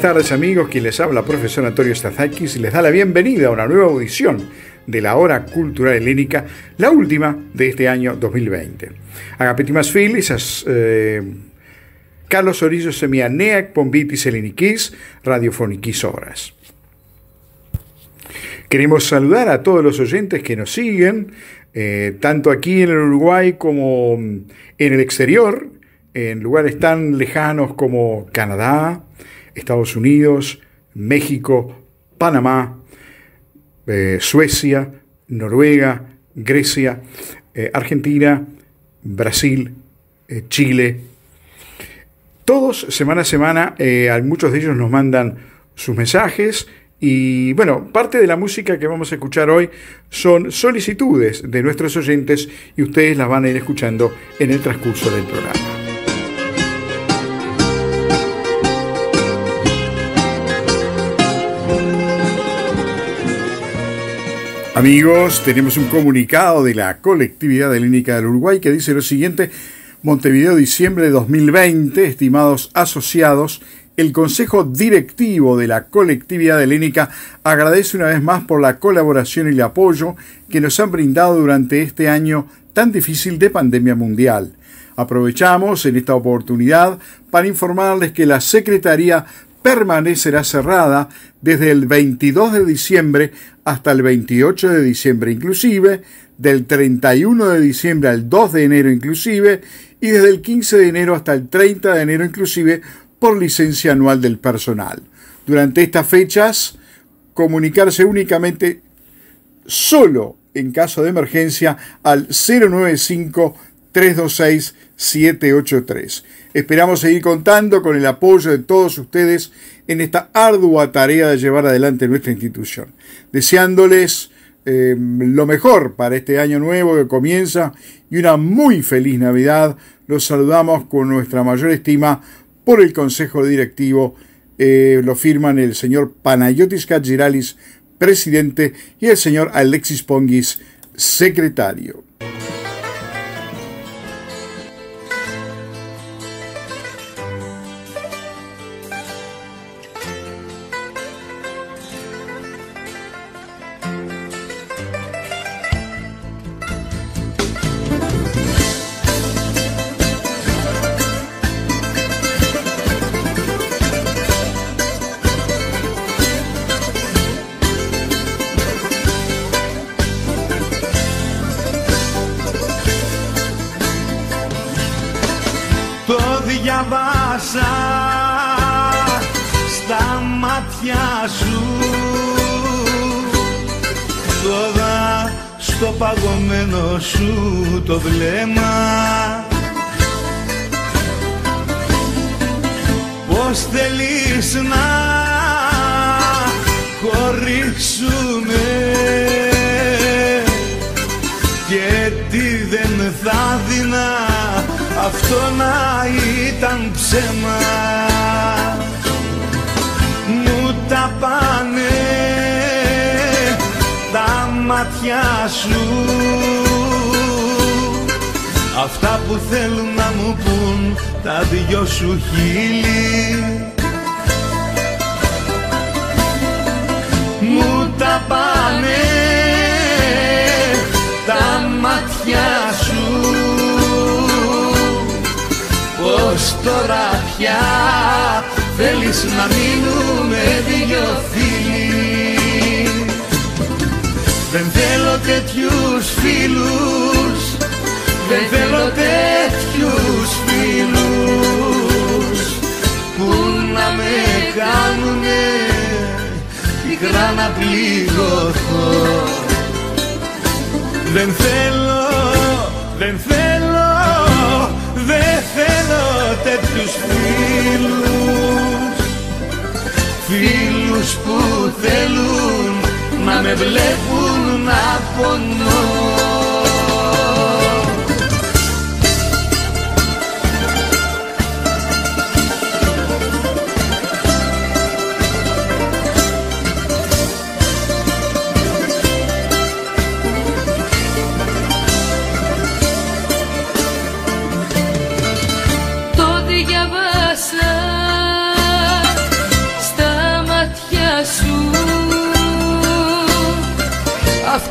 Buenas tardes amigos, quien les habla, profesor Antonio Stazakis, les da la bienvenida a una nueva audición de la Hora Cultural Helénica, la última de este año 2020. Agapetimas filis, eh, Carlos Orillo Semianeac, Pombitis Helenikis, Radiofonikis Horas. Queremos saludar a todos los oyentes que nos siguen, eh, tanto aquí en el Uruguay como en el exterior, en lugares tan lejanos como Canadá, Estados Unidos, México, Panamá, eh, Suecia, Noruega, Grecia, eh, Argentina, Brasil, eh, Chile. Todos, semana a semana, muchos de ellos nos mandan sus mensajes y bueno, parte de la música que vamos a escuchar hoy son solicitudes de nuestros oyentes y ustedes las van a ir escuchando en el transcurso del programa. Amigos, tenemos un comunicado de la colectividad helénica del Uruguay que dice lo siguiente. Montevideo, diciembre de 2020, estimados asociados, el Consejo Directivo de la colectividad helénica agradece una vez más por la colaboración y el apoyo que nos han brindado durante este año tan difícil de pandemia mundial. Aprovechamos en esta oportunidad para informarles que la Secretaría permanecerá cerrada desde el 22 de diciembre hasta el 28 de diciembre inclusive, del 31 de diciembre al 2 de enero inclusive y desde el 15 de enero hasta el 30 de enero inclusive por licencia anual del personal. Durante estas fechas, comunicarse únicamente solo en caso de emergencia al 095 326 783. Esperamos seguir contando con el apoyo de todos ustedes en esta ardua tarea de llevar adelante nuestra institución. Deseándoles eh, lo mejor para este año nuevo que comienza y una muy feliz Navidad. Los saludamos con nuestra mayor estima por el Consejo Directivo. Eh, lo firman el señor Panayotis Katsiralis, presidente, y el señor Alexis Pongis, secretario. Το παγωμένο σου το βλέμμα. Πώς θέλεις να χωρίσουμε και τι δεν θα δεινά αυτό να ήταν ψέμα. Μου τα πάνε μάτια σου. Αυτά που θέλουν να μου πουν τα δυο σου χείλη. Μου τα πάνε τα μάτια σου. Πως τώρα πια θέλεις να μείνουμε δυο φίλοι; Δεν θέλω τέτοιους φίλους. Δεν θέλω τέτοιους φίλους Που να με κάνουνε Πικρά να πληγωθώ. Δεν θέλω, δεν θέλω Δεν θέλω τέτοιους φίλους. Φίλους που θέλουν με βλέπουν να πονώ.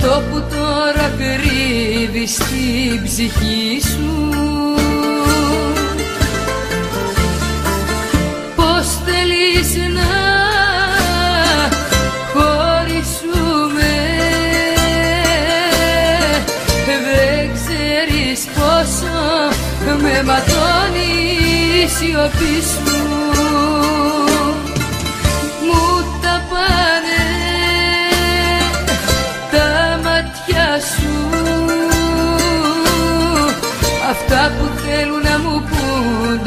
Αυτό που τώρα κρύβεις στην ψυχή σου. Πώς θέλεις να χωρίσουμε; Δεν ξέρεις πόσο με ματώνει η σιωπή σου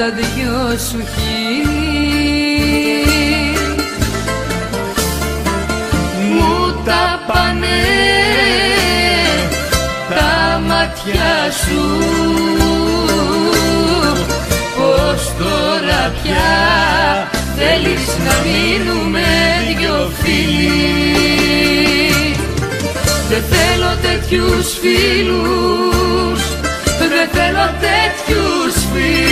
τα δυο σου χείλη Μου τα πάνε τα μάτια σου. Πως τώρα πια θέλεις να μείνουμε δυο φίλοι. Δεν θέλω τέτοιους φίλους Δεν θέλω τέτοιους φίλους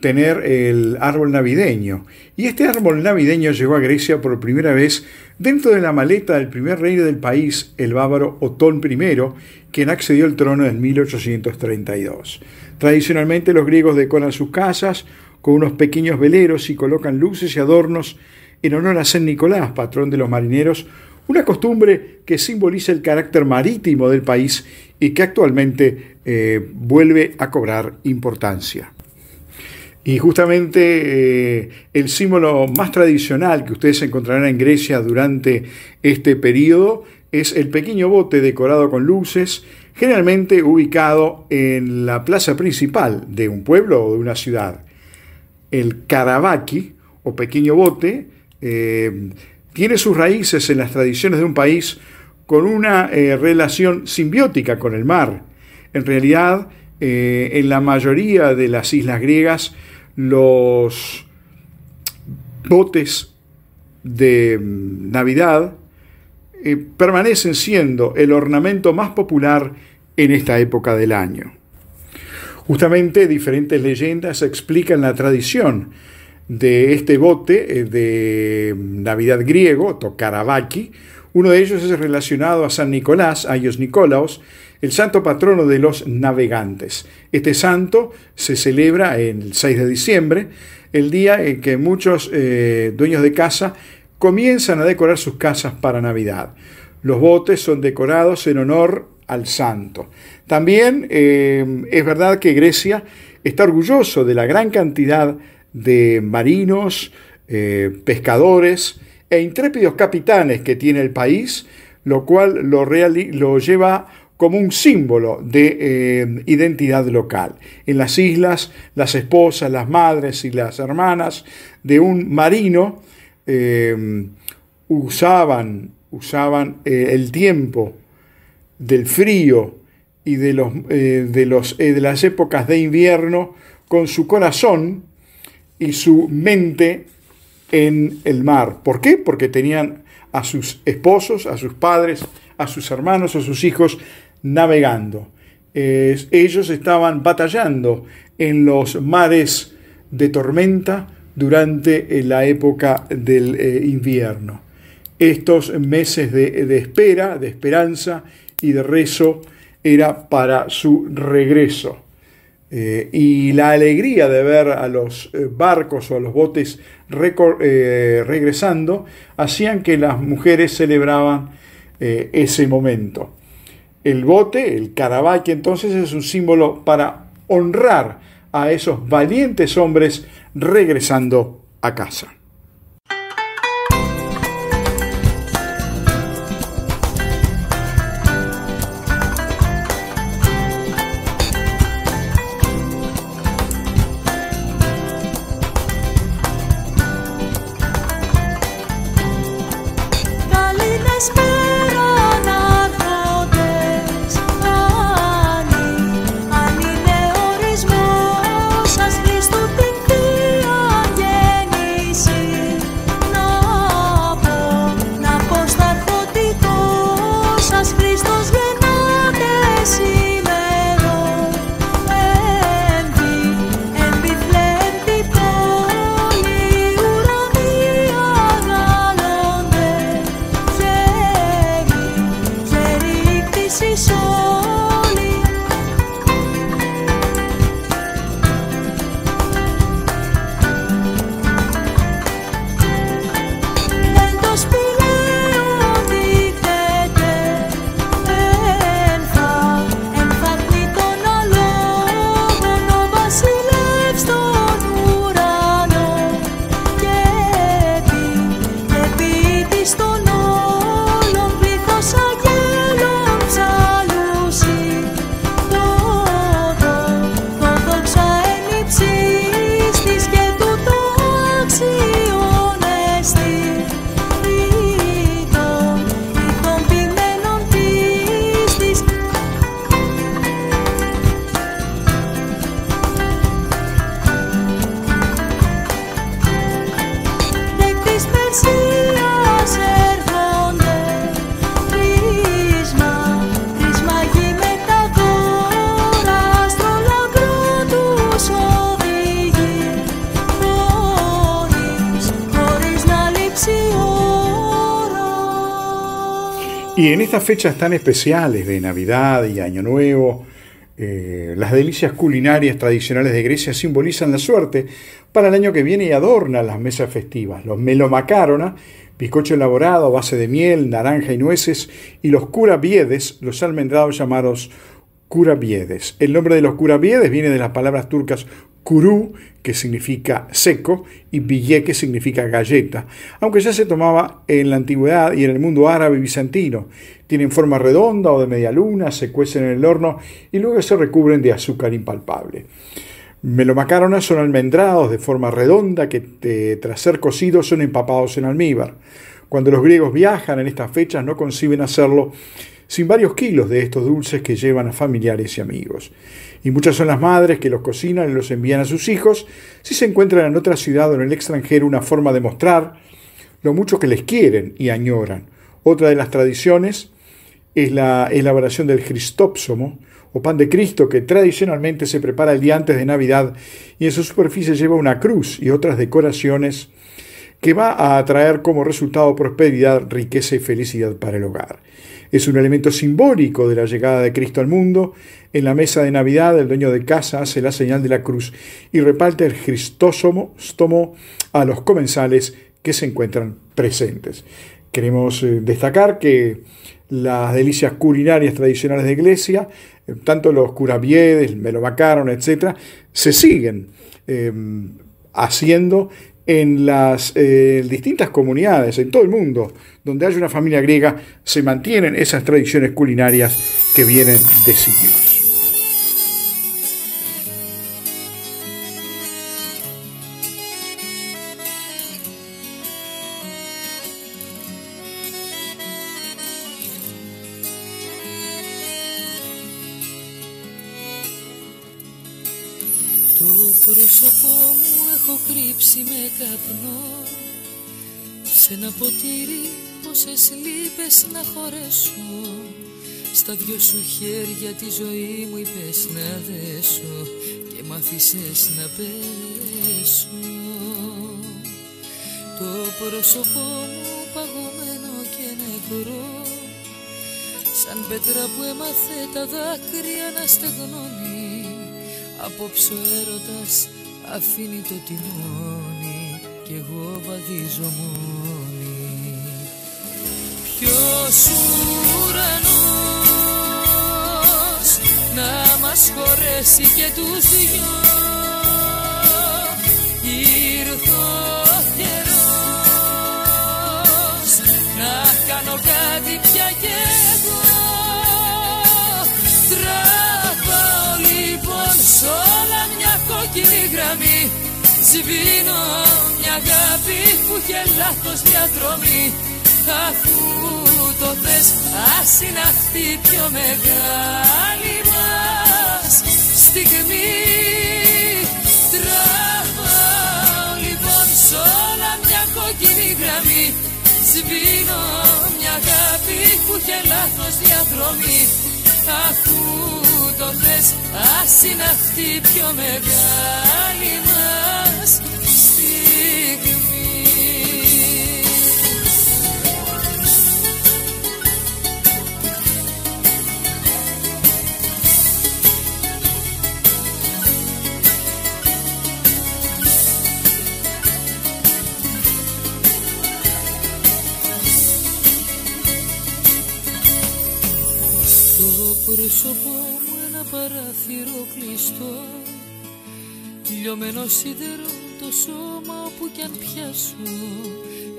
tener el árbol navideño. Y este árbol navideño llegó a Grecia por primera vez dentro de la maleta del primer rey del país, el bávaro Otón I, quien accedió al trono en 1832. Tradicionalmente los griegos decoran sus casas con unos pequeños veleros y colocan luces y adornos en honor a San Nicolás, patrón de los marineros, una costumbre que simboliza el carácter marítimo del país y que actualmente eh, vuelve a cobrar importancia. Y justamente eh, el símbolo más tradicional que ustedes encontrarán en Grecia durante este periodo es el pequeño bote decorado con luces, generalmente ubicado en la plaza principal de un pueblo o de una ciudad. El karavaki, o pequeño bote, eh, tiene sus raíces en las tradiciones de un país con una eh, relación simbiótica con el mar. En realidad, en la mayoría de las islas griegas, los botes de Navidad eh, permanecen siendo el ornamento más popular en esta época del año. Justamente diferentes leyendas explican la tradición de este bote de Navidad griego, Tokaravaki. Uno de ellos es relacionado a San Nicolás, Ayos Nicolaos, el santo patrono de los navegantes. Este santo se celebra el 6 de diciembre, el día en que muchos eh, dueños de casa comienzan a decorar sus casas para Navidad. Los botes son decorados en honor al santo. También eh, es verdad que Grecia está orgulloso de la gran cantidad de marinos, eh, pescadores e intrépidos capitanes que tiene el país, lo cual lo, lo lleva como un símbolo de eh, identidad local. En las islas, las esposas, las madres y las hermanas de un marino eh, usaban, usaban el tiempo del frío y de, los, de, los, de las épocas de invierno con su corazón y su mente en el mar. ¿Por qué? Porque tenían a sus esposos, a sus padres, a sus hermanos, a sus hijos navegando. ellos estaban batallando en los mares de tormenta durante eh, la época del eh, invierno. Estos meses de, espera, de esperanza y de rezo era para su regreso. Eh, y la alegría de ver a los barcos o a los botes regresando hacían que las mujeres celebraban ese momento. El bote, el caravaque, entonces es un símbolo para honrar a esos valientes hombres regresando a casa. Y en estas fechas tan especiales de Navidad y Año Nuevo, eh, las delicias culinarias tradicionales de Grecia simbolizan la suerte para el año que viene y adornan las mesas festivas. Los melomacarona, bizcocho elaborado a base de miel, naranja y nueces, y los curabiedes, los almendrados llamados curabiedes. El nombre de los curabiedes viene de las palabras turcas Kuru, que significa seco, y billé, que significa galleta, aunque ya se tomaba en la antigüedad y en el mundo árabe y bizantino. Tienen forma redonda o de media luna, se cuecen en el horno y luego se recubren de azúcar impalpable. Melomacaronas son almendrados de forma redonda que tras ser cocidos son empapados en almíbar. Cuando los griegos viajan en estas fechas no conciben hacerlo sin varios kilos de estos dulces que llevan a familiares y amigos y muchas son las madres que los cocinan y los envían a sus hijos si se encuentran en otra ciudad o en el extranjero una forma de mostrar lo mucho que les quieren y añoran. Otra de las tradiciones es la elaboración del Cristópsomo, o pan de Cristo, que tradicionalmente se prepara el día antes de Navidad y en su superficie lleva una cruz y otras decoraciones que va a atraer como resultado prosperidad, riqueza y felicidad para el hogar. Es un elemento simbólico de la llegada de Cristo al mundo. En la mesa de Navidad, el dueño de casa hace la señal de la cruz y reparte el Cristósomo a los comensales que se encuentran presentes. Queremos eh, destacar que las delicias culinarias tradicionales de iglesia, eh, tanto los curabiedes, el melomacaron, etc., se siguen eh, haciendo en las eh, distintas comunidades, en todo el mundo, donde hay una familia griega, se mantienen esas tradiciones culinarias que vienen de siglos. Καπνό σε ένα ποτήρι πόσες λύπες να χωρέσω. Στα δυο σου χέρια τη ζωή μου είπες να δέσω και μ' να πέσω. Το πρόσωπό μου παγωμένο και νεκρό σαν πέτρα που έμαθε τα δάκρυα να στεγνώνει απόψε ο έρωτας αφήνει το τιμόνι κι εγώ βαδίζω μόνη Ποιος ουρανός να μας χωρέσει και τους δυο. Ήρθε ο καιρός να κάνω κάτι πια κι εγώ Σβήνω μια αγάπη που είχε λάθος διαδρομή. Αφού θες ας είναι αυτή η πιο μεγάλη μας στιγμή. Τραβάω λοιπόν σ' όλα μια κόκκινη γραμμή. Σβήνω μια αγάπη που είχε λάθος διαδρομή. Αφού το θες ας είναι αυτή η πιο μεγάλη μας πρόσωπό μου ένα παράθυρο κλειστό Λιωμένο σίδερο το σώμα όπου κι αν πιάσω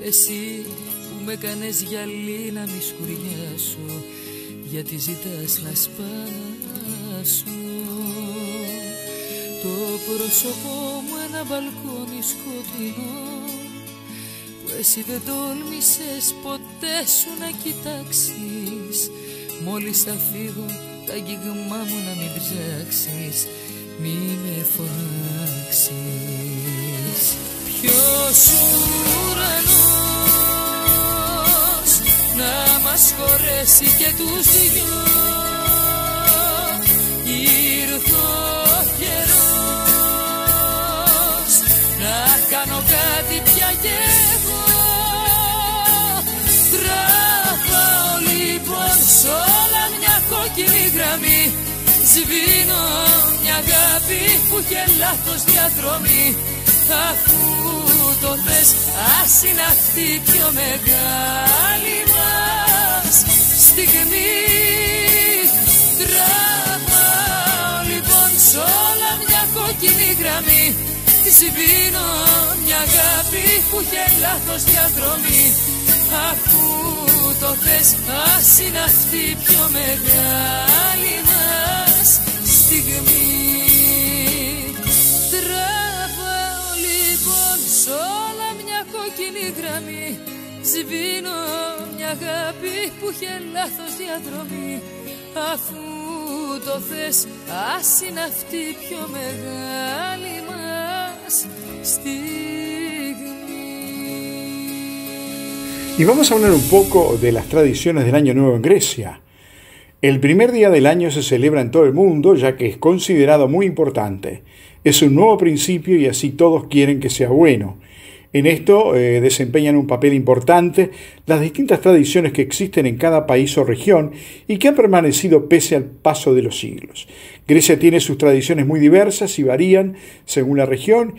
Εσύ που με κάνες γυαλί να μη σκουριάσω Γιατί ζητάς να σπάσω. Το πρόσωπό μου ένα μπαλκόνι σκοτεινό Που εσύ δεν τόλμησες ποτέ σου να κοιτάξεις Μόλις θα φύγω τα αγγίγμά μου να μην ψάξεις Μη με φωνάξεις Ποιος ουρανός να μας χωρέσει και τους δυο; Ήρθε ο καιρός να κάνω κάτι πια και Σβήνω μια αγάπη που είχε λάθος διαδρομή. Αφού το θες ας είναι αυτή η πιο μεγάλη μας στιγμή. Τραβάω λοιπόν σ' όλα μια κόκκινη γραμμή. Σβήνω μια αγάπη που είχε λάθος διαδρομή. Αφού το θες ας είναι αυτή η πιο μεγάλη μας στιγμή. Τραβάω λοιπόν σ' όλα μια κόκκινη γραμμή. Σβήνω μια αγάπη που είχε λάθος διαδρομή. Αφού το θες ας είναι αυτή η πιο μεγάλη μας στιγμή. Y vamos a hablar un poco de las tradiciones del Año Nuevo en Grecia. El primer día del año se celebra en todo el mundo ya que es considerado muy importante. Es un nuevo principio y así todos quieren que sea bueno. En esto eh, desempeñan un papel importante las distintas tradiciones que existen en cada país o región y que han permanecido pese al paso de los siglos. Grecia tiene sus tradiciones muy diversas y varían según la región,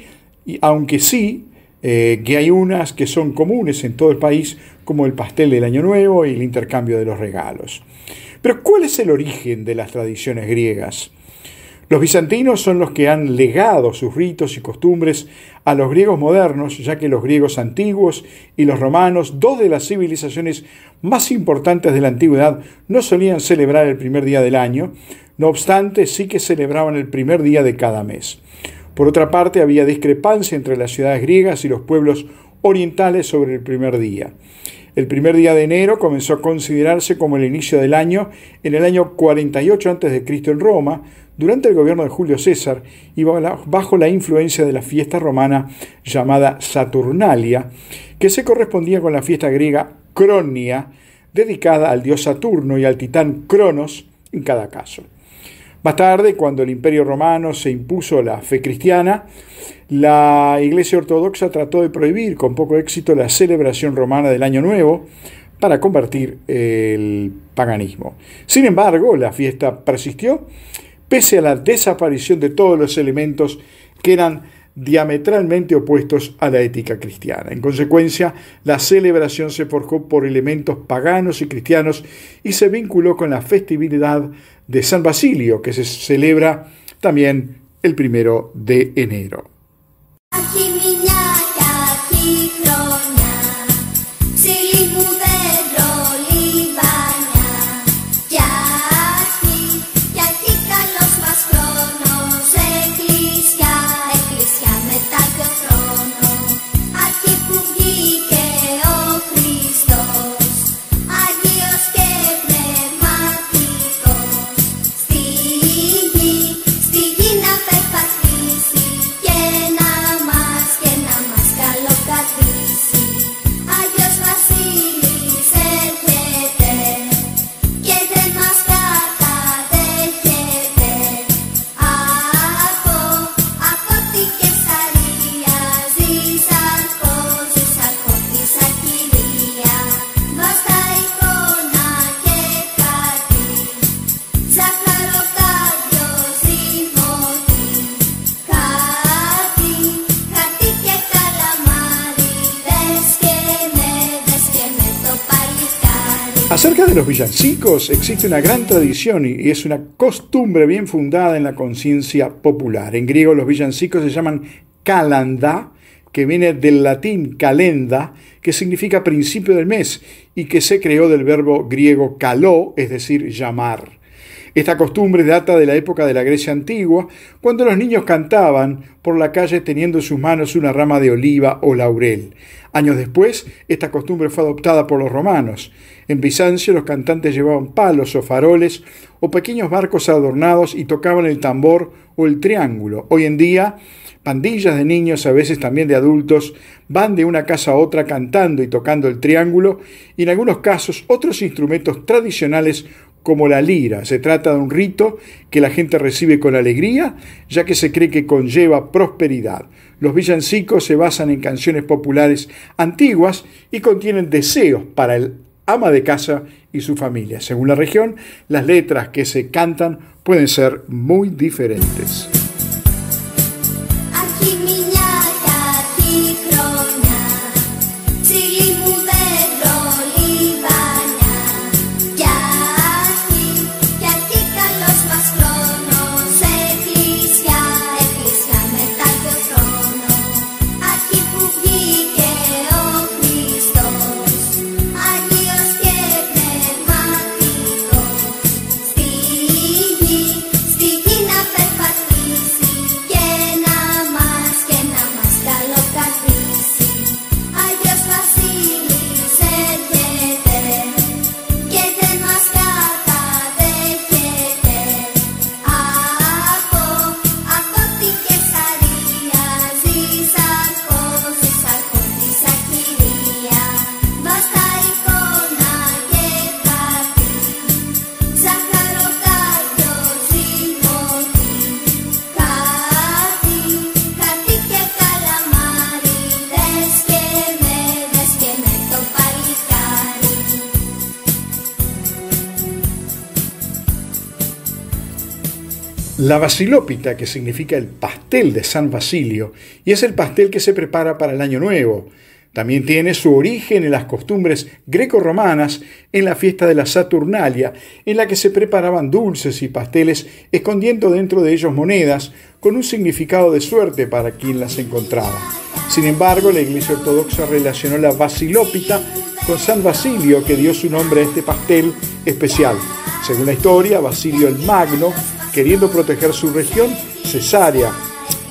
y aunque sí eh, que hay unas que son comunes en todo el país, como el pastel del Año Nuevo y el intercambio de los regalos. Pero ¿cuál es el origen de las tradiciones griegas? Los bizantinos son los que han legado sus ritos y costumbres a los griegos modernos, ya que los griegos antiguos y los romanos, dos de las civilizaciones más importantes de la antigüedad, no solían celebrar el primer día del año, no obstante sí que celebraban el primer día de cada mes. Por otra parte, había discrepancia entre las ciudades griegas y los pueblos orientales sobre el primer día. El primer día de enero comenzó a considerarse como el inicio del año en el año 48 a.C. en Roma, durante el gobierno de Julio César y bajo la influencia de la fiesta romana llamada Saturnalia, que se correspondía con la fiesta griega Cronia, dedicada al dios Saturno y al titán Cronos en cada caso. Más tarde, cuando el imperio romano se impuso la fe cristiana, la Iglesia Ortodoxa trató de prohibir con poco éxito la celebración romana del Año Nuevo para combatir el paganismo. Sin embargo, la fiesta persistió pese a la desaparición de todos los elementos que eran diametralmente opuestos a la ética cristiana. En consecuencia, la celebración se forjó por elementos paganos y cristianos y se vinculó con la festividad de San Basilio, que se celebra también el primero de enero. Los villancicos existe una gran tradición y es una costumbre bien fundada en la conciencia popular. En griego los villancicos se llaman calanda, que viene del latín calenda, que significa principio del mes y que se creó del verbo griego caló, es decir, llamar. Esta costumbre data de la época de la Grecia antigua, cuando los niños cantaban por la calle teniendo en sus manos una rama de oliva o laurel. Años después, esta costumbre fue adoptada por los romanos. En Bizancio los cantantes llevaban palos o faroles o pequeños barcos adornados y tocaban el tambor o el triángulo. Hoy en día, pandillas de niños, a veces también de adultos, van de una casa a otra cantando y tocando el triángulo y en algunos casos otros instrumentos tradicionales como la lira. Se trata de un rito que la gente recibe con alegría, ya que se cree que conlleva prosperidad. Los villancicos se basan en canciones populares antiguas y contienen deseos para el ama de casa y su familia. Según la región, las letras que se cantan pueden ser muy diferentes. La basilópita, que significa el pastel de San Basilio, y es el pastel que se prepara para el Año Nuevo. También tiene su origen en las costumbres greco-romanas en la fiesta de la Saturnalia, en la que se preparaban dulces y pasteles escondiendo dentro de ellos monedas con un significado de suerte para quien las encontraba. Sin embargo, la Iglesia Ortodoxa relacionó la basilópita con San Basilio, que dio su nombre a este pastel especial. Según la historia, Basilio el Magno queriendo proteger su región, Cesárea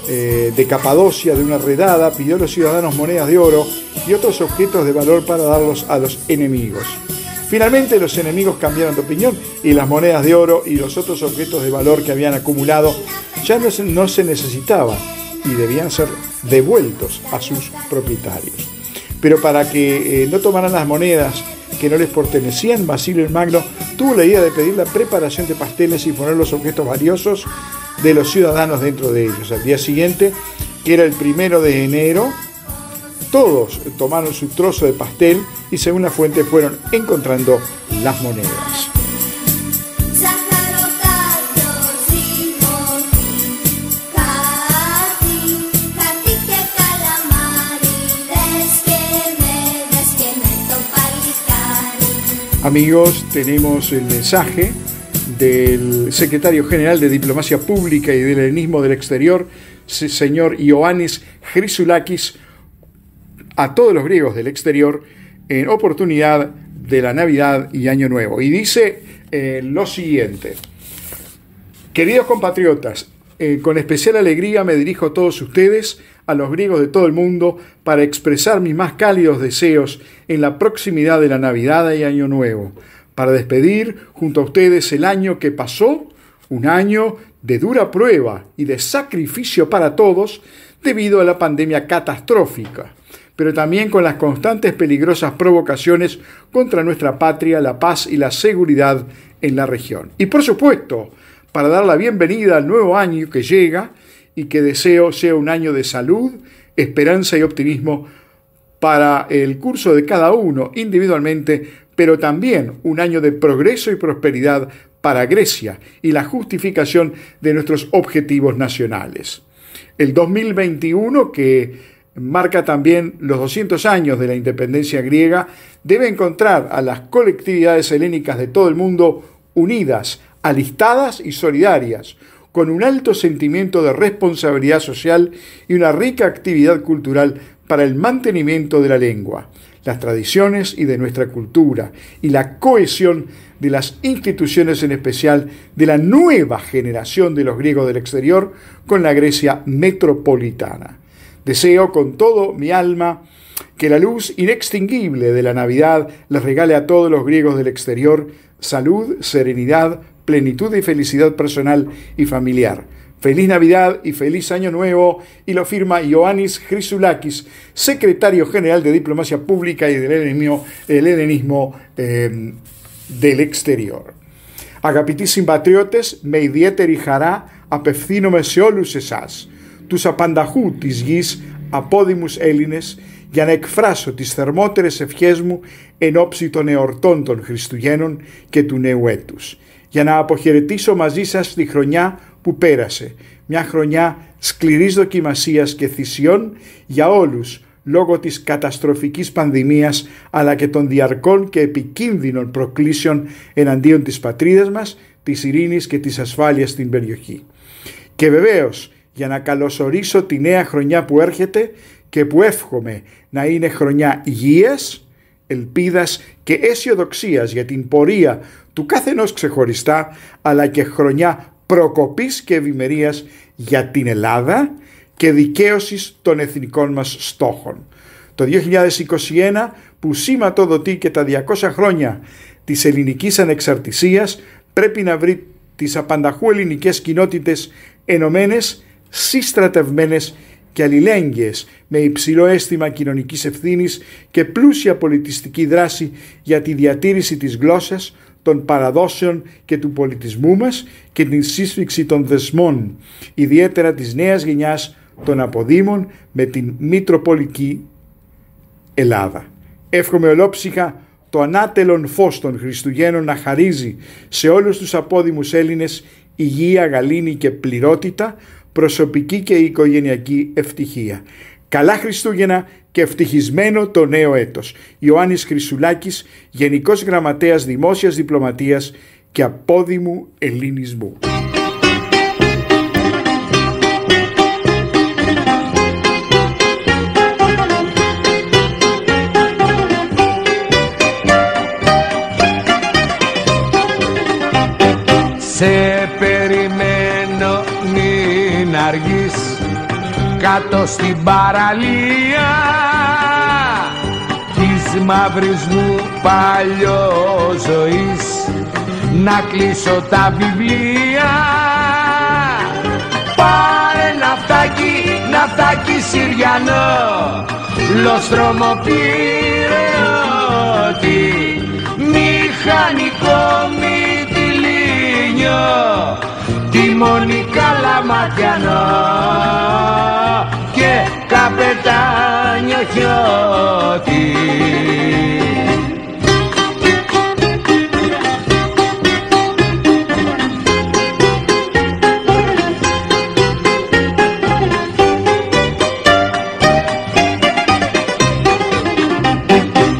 eh, de Capadocia de una redada pidió a los ciudadanos monedas de oro y otros objetos de valor para darlos a los enemigos. Finalmente los enemigos cambiaron de opinión y las monedas de oro y los otros objetos de valor que habían acumulado ya no se, necesitaban y debían ser devueltos a sus propietarios. Pero para que eh, no tomaran las monedas que no les pertenecían, Basilio el Magno tuvo la idea de pedir la preparación de pasteles y poner los objetos valiosos de los ciudadanos dentro de ellos. Al día siguiente, que era el primero de enero, todos tomaron su trozo de pastel y según la fuente fueron encontrando las monedas. Amigos, tenemos el mensaje del secretario general de Diplomacia Pública y del Helenismo del Exterior, señor Ioannis Chrysoulakis, a todos los griegos del exterior en oportunidad de la Navidad y Año Nuevo. Y dice eh, lo siguiente, queridos compatriotas, eh, con especial alegría me dirijo a todos ustedes, a los griegos de todo el mundo, para expresar mis más cálidos deseos en la proximidad de la Navidad y Año Nuevo, para despedir junto a ustedes el año que pasó, un año de dura prueba y de sacrificio para todos debido a la pandemia catastrófica, pero también con las constantes peligrosas provocaciones contra nuestra patria, la paz y la seguridad en la región. Y por supuesto, para dar la bienvenida al nuevo año que llega y que deseo sea un año de salud, esperanza y optimismo para el curso de cada uno individualmente, pero también un año de progreso y prosperidad para Grecia y la justificación de nuestros objetivos nacionales. El 2021 que marca también los 200 años de la independencia griega, debe encontrar a las colectividades helénicas de todo el mundo unidas, alistadas y solidarias, con un alto sentimiento de responsabilidad social y una rica actividad cultural para el mantenimiento de la lengua, las tradiciones y de nuestra cultura, y la cohesión de las instituciones, en especial de la nueva generación de los griegos del exterior, con la Grecia metropolitana. Deseo con todo mi alma que la luz inextinguible de la Navidad les regale a todos los griegos del exterior salud, serenidad, plenitud y felicidad personal y familiar. Feliz Navidad y feliz Año Nuevo, y lo firma Ioannis Chrysoulakis, secretario general de Diplomacia Pública y del helenismo, el helenismo eh, del exterior. Αγαπητοί patriotes, με ιδιαίτερη χαρά απευθύνομαι σε όλους εσάς, τους απανταχού της γης απόδημους Έλληνες, για να εκφράσω τις θερμότερες ευχές μου εν ώψη των εορτών των Χριστουγέννων και του νέου έτους, για να αποχαιρετήσω μαζί σας τη χρονιά που πέρασε, μια χρονιά σκληρής δοκιμασίας και θυσιών για όλους λόγω της καταστροφικής πανδημίας αλλά και των διαρκών και επικίνδυνων προκλήσεων εναντίον της πατρίδας μας, της ειρήνης και της ασφάλειας στην περιοχή. Και βεβαίως για να καλωσορίσω τη νέα χρονιά που έρχεται και που εύχομαι να είναι χρονιά υγείας, ελπίδας και αισιοδοξίας για την πορεία του καθενός ξεχωριστά αλλά και χρονιά προκοπής και ευημερίας για την Ελλάδα και δικαίωσης των εθνικών μας στόχων. Το 2021 που σηματοδοτεί και τα 200 χρόνια της ελληνικής ανεξαρτησίας πρέπει να βρει τις απανταχού ελληνικές κοινότητες ενωμένες, συστρατευμένες και αλληλέγγυες με υψηλό αίσθημα κοινωνικής ευθύνης και πλούσια πολιτιστική δράση για τη διατήρηση της γλώσσας, των παραδόσεων και του πολιτισμού μας και την σύσφυξη των δεσμών, ιδιαίτερα της νέας γενιάς των αποδήμων με την Μητροπολική Ελλάδα. Εύχομαι ολόψυχα το ανάτελον φως των Χριστουγέννων να χαρίζει σε όλους τους απόδημους Έλληνες υγεία, γαλήνη και πληρότητα, προσωπική και οικογενειακή ευτυχία. Καλά Χριστούγεννα και ευτυχισμένο το νέο έτος. Ιωάννης Χρυσουλάκης, Γενικός Γραμματέας Δημόσιας Διπλωματίας και Απόδημου Ελληνισμού. Κάτω στην παραλία της μαύρης μου ζωής να κλείσω τα βιβλία Πάρε ναυτάκι, ναυτάκι Συριανό. Λοστρόμο πυρεώτη μηχανικό μυτιλίνιο τιμόνι καλαματιανό και καπετάνιο χιώτη.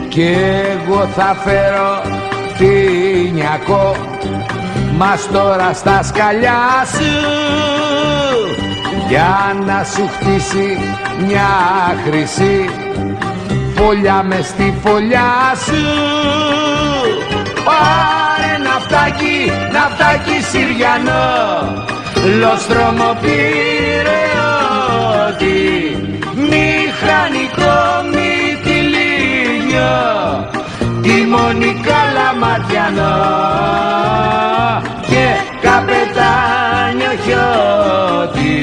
Κι εγώ θα φέρω τίνιακο μας τώρα στα σκαλιά σου. Για να σου χτίσει μια χρυσή φωλιά μες στη φωλιά σου. Πάρε ναυτάκι, ναυτάκι Συριανό. Λοστρόμο πυρεώτη τιμόνι καλαματιανό και καπετάνιο χιώτη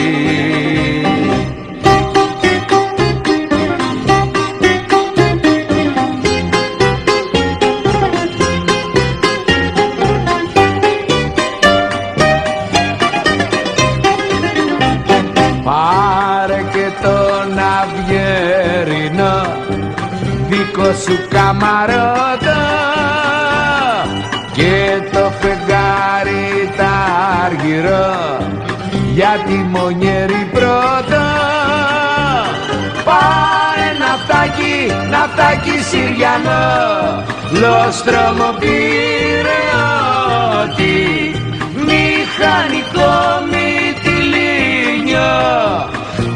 Πάρε και τον αυγερινό δικό σου καμαρότο τιμονιέρι πρώτα. Πάρε ναυτάκι, ναυτάκι Συριανό. Λόστρομο πυρεώτη Μηχανικό μυτιλίνιο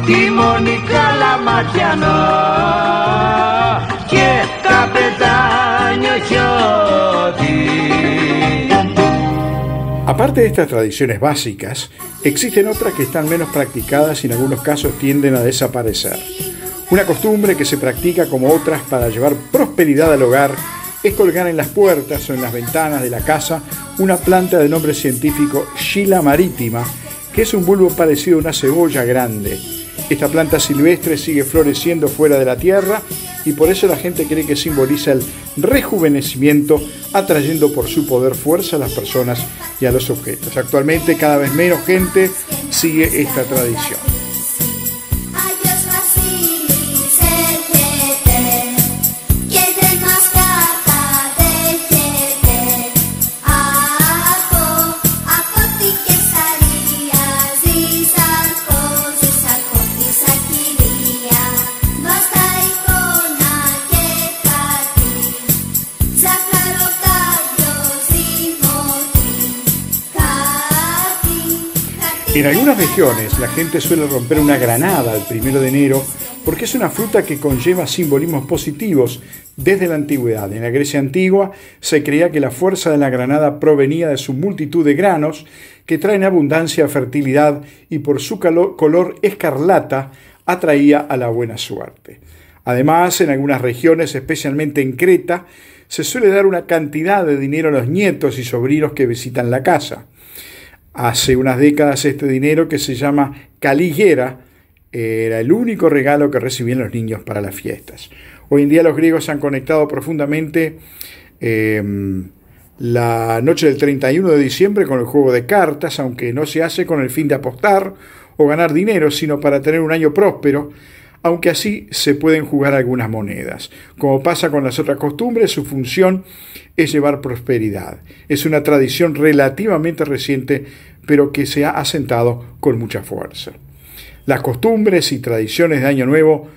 Τιμονι καλαματιανό Και καπετάνιο χιώτης. Aparte de estas tradiciones básicas, existen otras que están menos practicadas y en algunos casos tienden a desaparecer. Una costumbre que se practica como otras para llevar prosperidad al hogar es colgar en las puertas o en las ventanas de la casa una planta de nombre científico Sheila marítima, que es un bulbo parecido a una cebolla grande. Esta planta silvestre sigue floreciendo fuera de la tierra y por eso la gente cree que simboliza el rejuvenecimiento, atrayendo por su poder fuerza a las personas y a los objetos. Actualmente cada vez menos gente sigue esta tradición. En algunas regiones la gente suele romper una granada el primero de enero porque es una fruta que conlleva simbolismos positivos desde la antigüedad. En la Grecia antigua se creía que la fuerza de la granada provenía de su multitud de granos que traen abundancia, fertilidad y por su color escarlata atraía a la buena suerte. Además, en algunas regiones, especialmente en Creta, se suele dar una cantidad de dinero a los nietos y sobrinos que visitan la casa. Hace unas décadas este dinero que se llama caliguera era el único regalo que recibían los niños para las fiestas. Hoy en día los griegos han conectado profundamente em, la noche del 31 de diciembre con el juego de cartas, aunque no se hace con el fin de apostar o ganar dinero, sino para tener un año próspero, aunque así se pueden jugar algunas monedas. Como pasa con las otras costumbres, su función es llevar prosperidad. Es una tradición relativamente reciente, pero que se ha asentado con mucha fuerza. Las costumbres y tradiciones de Año Nuevo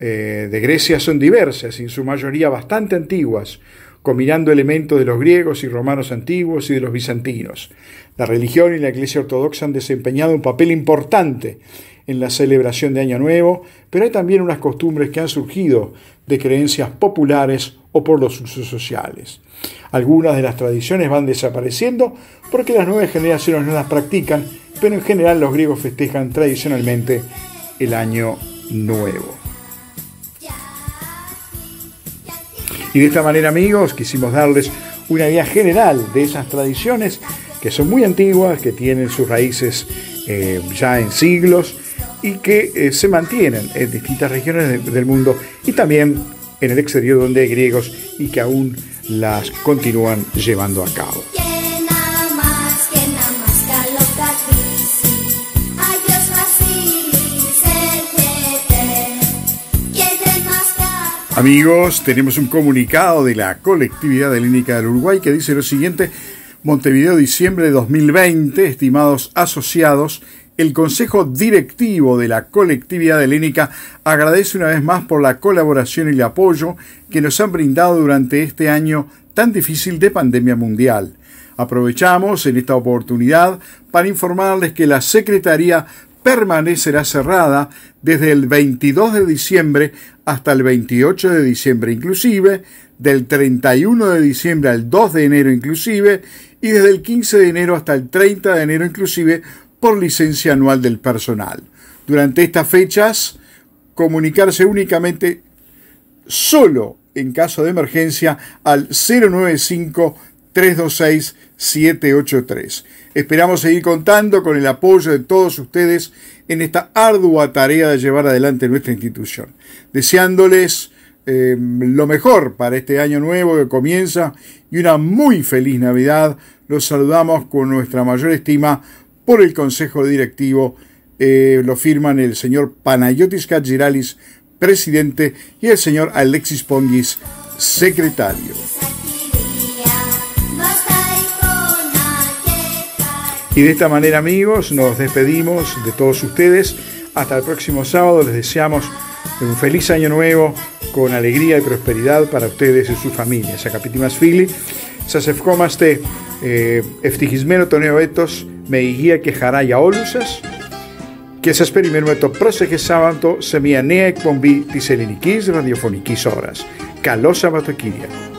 eh, de Grecia son diversas en su mayoría bastante antiguas, combinando elementos de los griegos y romanos antiguos y de los bizantinos. La religión y la Iglesia Ortodoxa han desempeñado un papel importante en la celebración de Año Nuevo, pero hay también unas costumbres que han surgido de creencias populares o por los usos sociales. Algunas de las tradiciones van desapareciendo porque las nuevas generaciones no las practican, pero en general los griegos festejan tradicionalmente el Año Nuevo. Y de esta manera, amigos, quisimos darles una idea general de esas tradiciones que son muy antiguas, que tienen sus raíces eh, ya en siglos y que eh, se mantienen en distintas regiones del mundo y también en el exterior donde hay griegos y que aún las continúan llevando a cabo. Amigos, tenemos un comunicado de la colectividad helénica del Uruguay que dice lo siguiente, Montevideo diciembre de 2020, estimados asociados, el Consejo Directivo de la Colectividad Helénica agradece una vez más por la colaboración y el apoyo que nos han brindado durante este año tan difícil de pandemia mundial. Aprovechamos en esta oportunidad para informarles que la Secretaría permanecerá cerrada desde el 22 de diciembre hasta el 28 de diciembre inclusive, del 31 de diciembre al 2 de enero inclusive y desde el 15 de enero hasta el 30 de enero inclusive por licencia anual del personal. Durante estas fechas, comunicarse únicamente solo en caso de emergencia al 095-326-783. Esperamos seguir contando con el apoyo de todos ustedes en esta ardua tarea de llevar adelante nuestra institución. Deseándoles eh, lo mejor para este año nuevo que comienza y una muy feliz Navidad. Los saludamos con nuestra mayor estima por el Consejo Directivo. Eh, lo firman el señor Panayotis Katsiralis, presidente, y el señor Alexis Pongis, secretario. Y de esta manera, amigos, nos despedimos de todos ustedes. Hasta el próximo sábado. Les deseamos un feliz año nuevo, con alegría y prosperidad para ustedes y sus familias. Αγαπητοί μας φίλοι, σας ευχόμαστε ε, ευτυχισμένο τον νέο έτος με υγεία και χαρά για όλους σας και σας περιμένουμε το πρόσεχε Σάββατο σε μια νέα εκπομπή της ελληνικής ραδιοφωνικής ώρας. Καλό Σαββατοκύριακο.